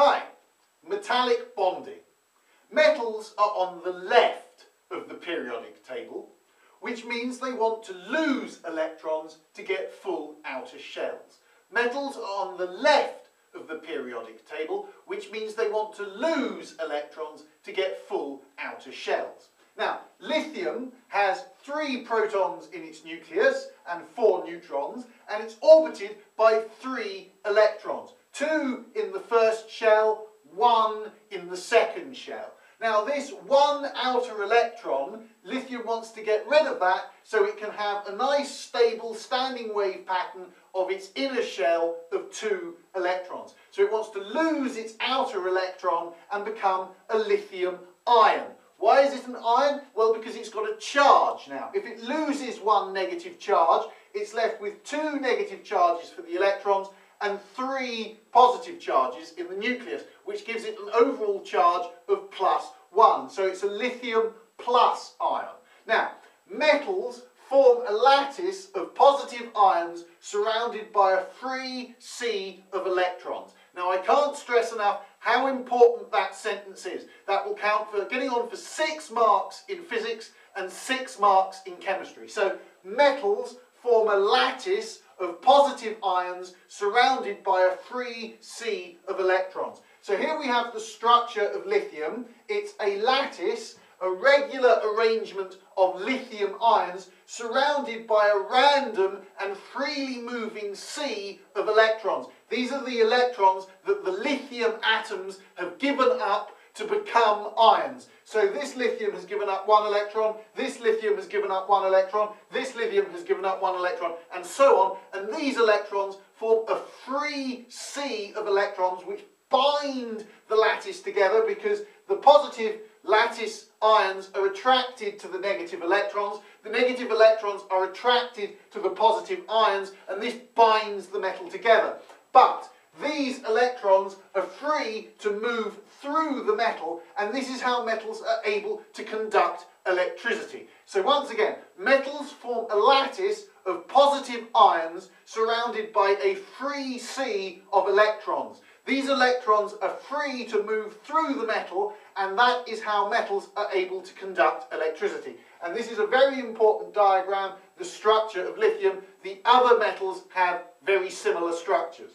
Hi, metallic bonding. Metals are on the left of the periodic table, which means they want to lose electrons to get full outer shells. Metals are on the left of the periodic table, which means they want to lose electrons to get full outer shells. Now, lithium has three protons in its nucleus and four neutrons, and it's orbited by three electrons. Two in the first shell, one in the second shell. Now this one outer electron, lithium wants to get rid of that so it can have a nice stable standing wave pattern of its inner shell of two electrons. So it wants to lose its outer electron and become a lithium ion. Why is it an ion? Well, because it's got a charge now. If it loses one negative charge, it's left with two negative charges for the electrons and three positive charges in the nucleus, which gives it an overall charge of plus one. So it's a lithium plus ion. Now, metals form a lattice of positive ions surrounded by a free sea of electrons. Now, I can't stress enough how important that sentence is. That will count for getting on for six marks in physics and six marks in chemistry. So, metals form a lattice of positive ions surrounded by a free sea of electrons. So here we have the structure of lithium. It's a lattice, a regular arrangement of lithium ions surrounded by a random and freely moving sea of electrons. These are the electrons that the lithium atoms have given up to become ions. So this lithium has given up one electron, this lithium has given up one electron, this lithium has given up one electron, and so on. And these electrons form a free sea of electrons which bind the lattice together because the positive lattice ions are attracted to the negative electrons, the negative electrons are attracted to the positive ions, and this binds the metal together. But these electrons are free to move through the metal and this is how metals are able to conduct electricity. So once again, metals form a lattice of positive ions surrounded by a free sea of electrons. These electrons are free to move through the metal and that is how metals are able to conduct electricity. And this is a very important diagram, the structure of lithium. The other metals have very similar structures.